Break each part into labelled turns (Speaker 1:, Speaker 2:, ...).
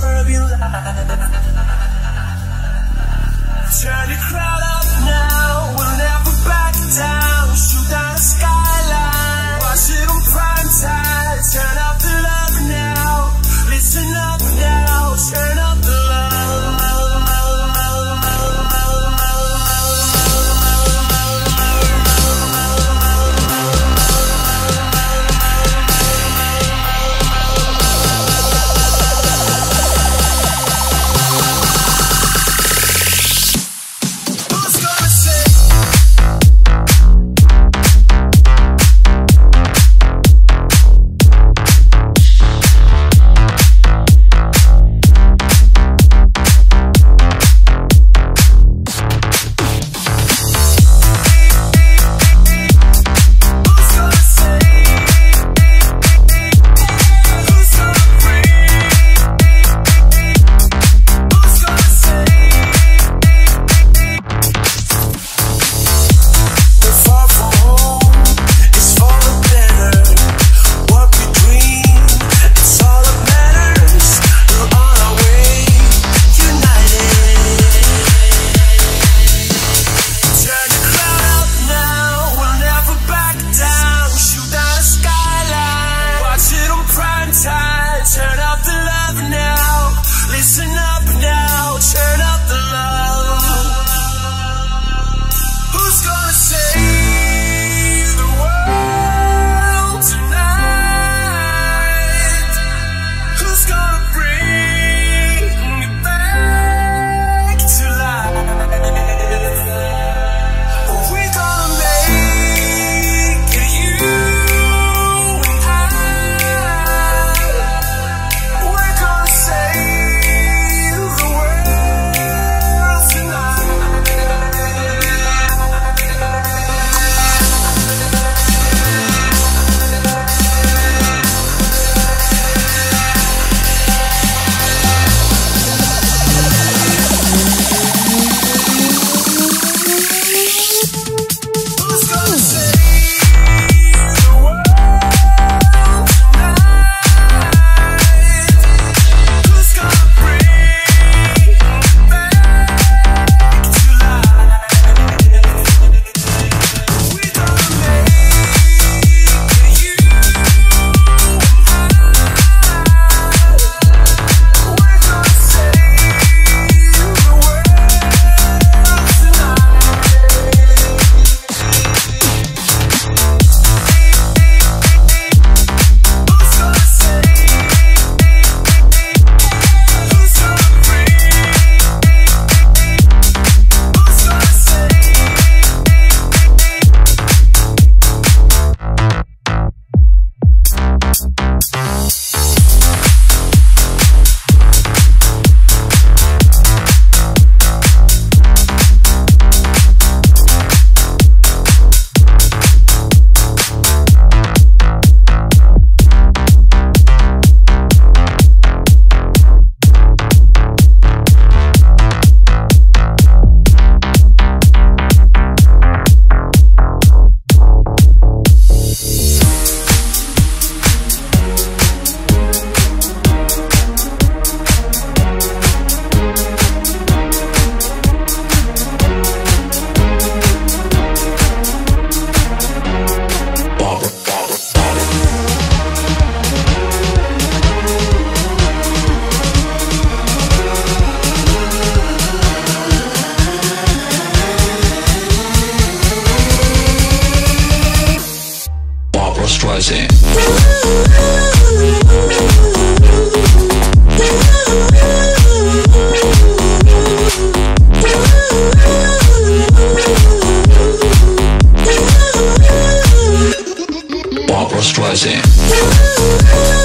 Speaker 1: Turn the crowd out. Barbara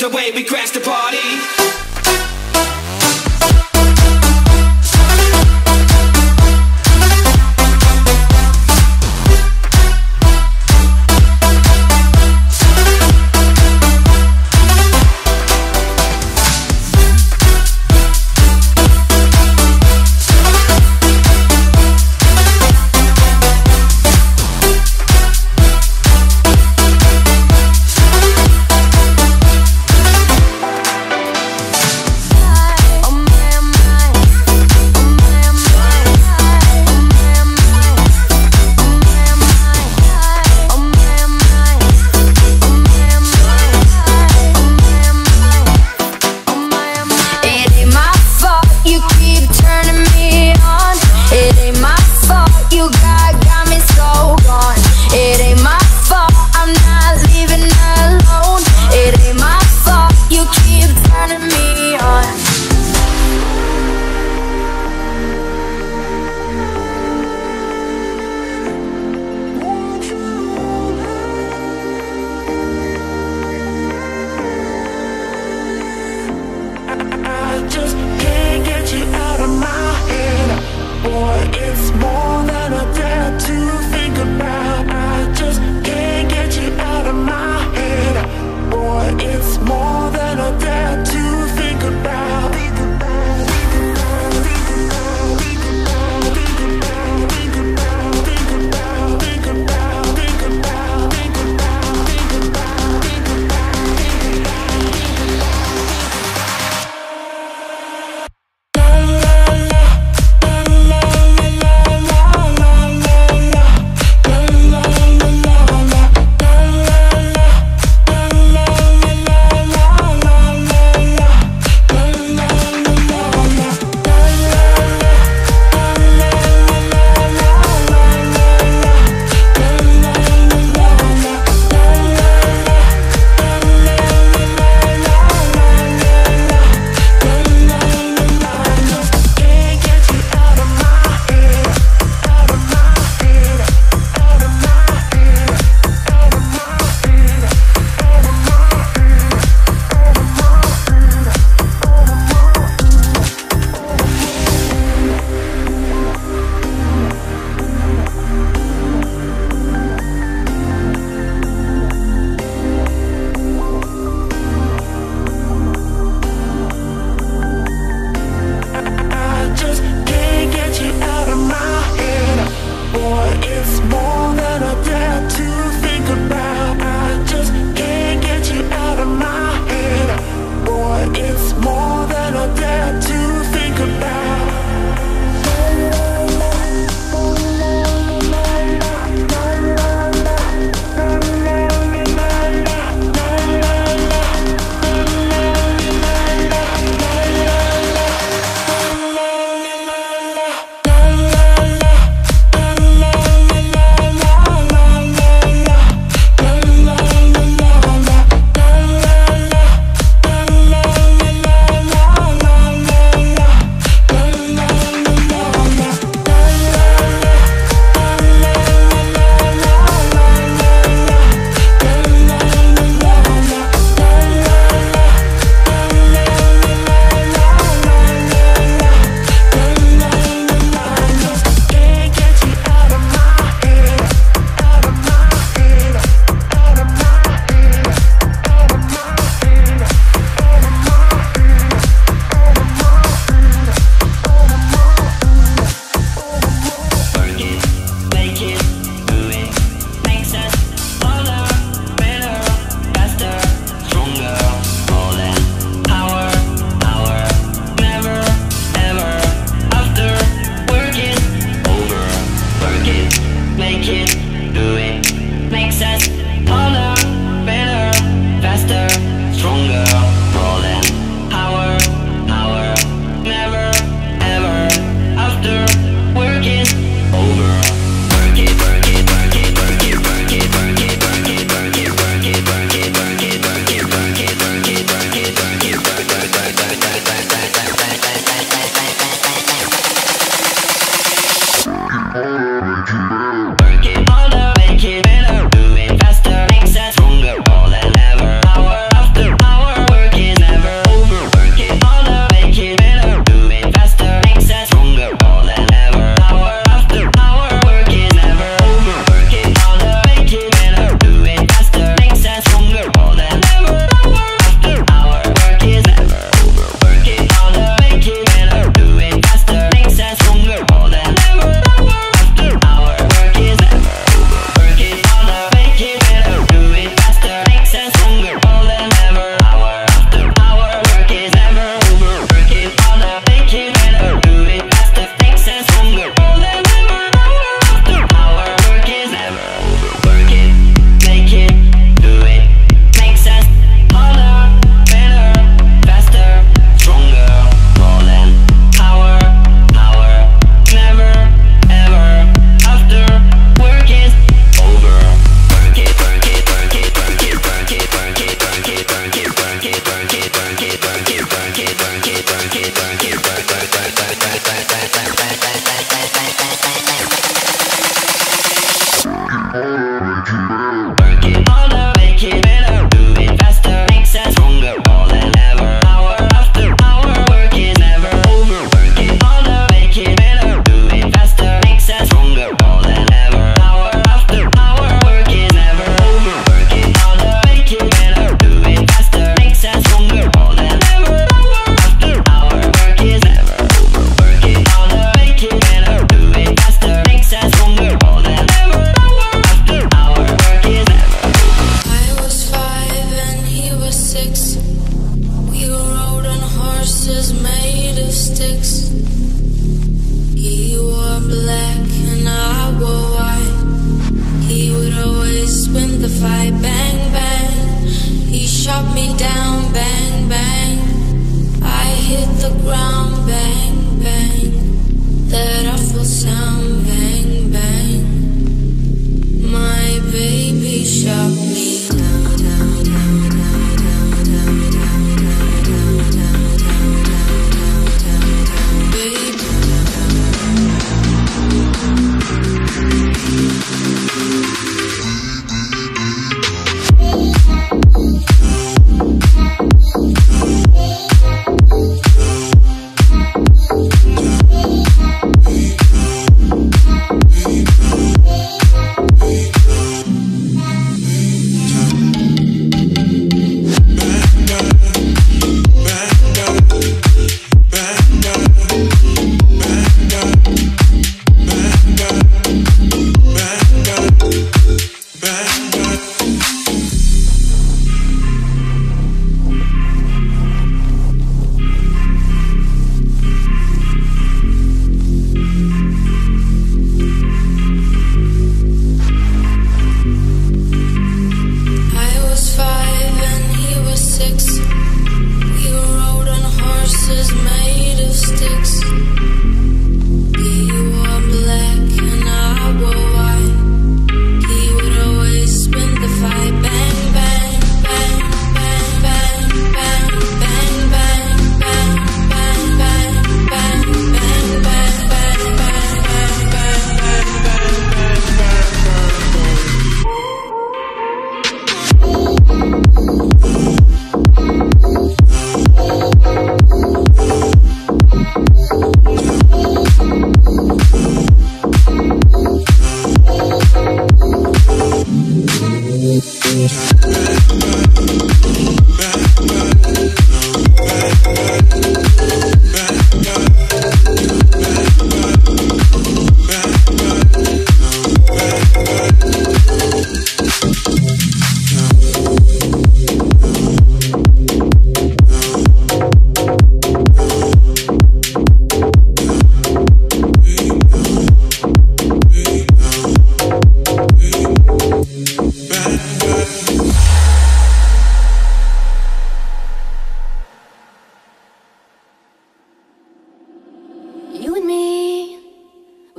Speaker 2: the way we crash the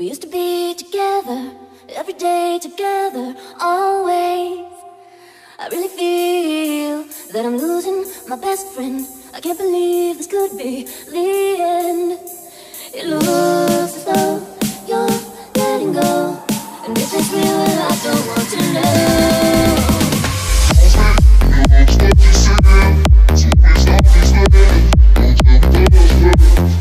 Speaker 2: we
Speaker 3: used to be together every day together, always. I really feel that I'm losing my best friend. I can't believe this could be the end. It looks as though you're letting go. And if it's real, I don't want to know. Don't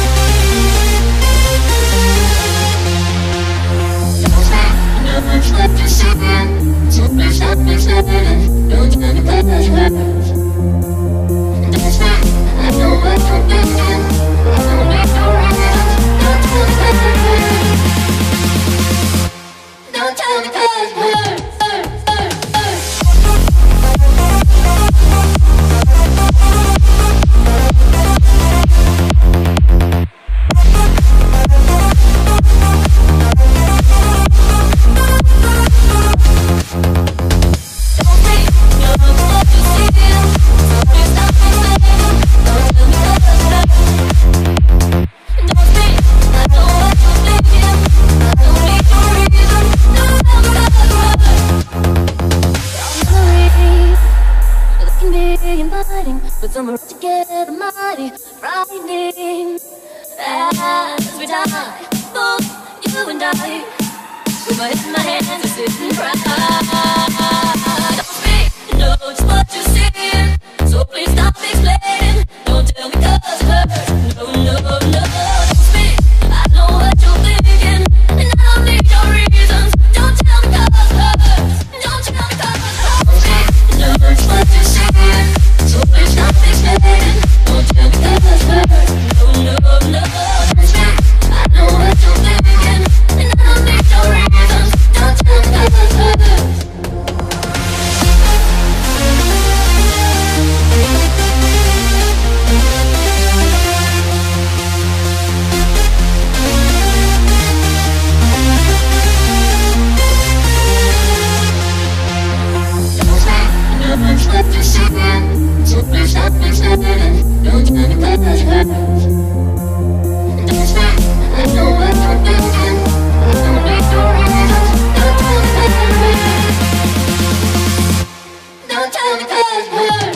Speaker 3: Head in my hands, I sit and tell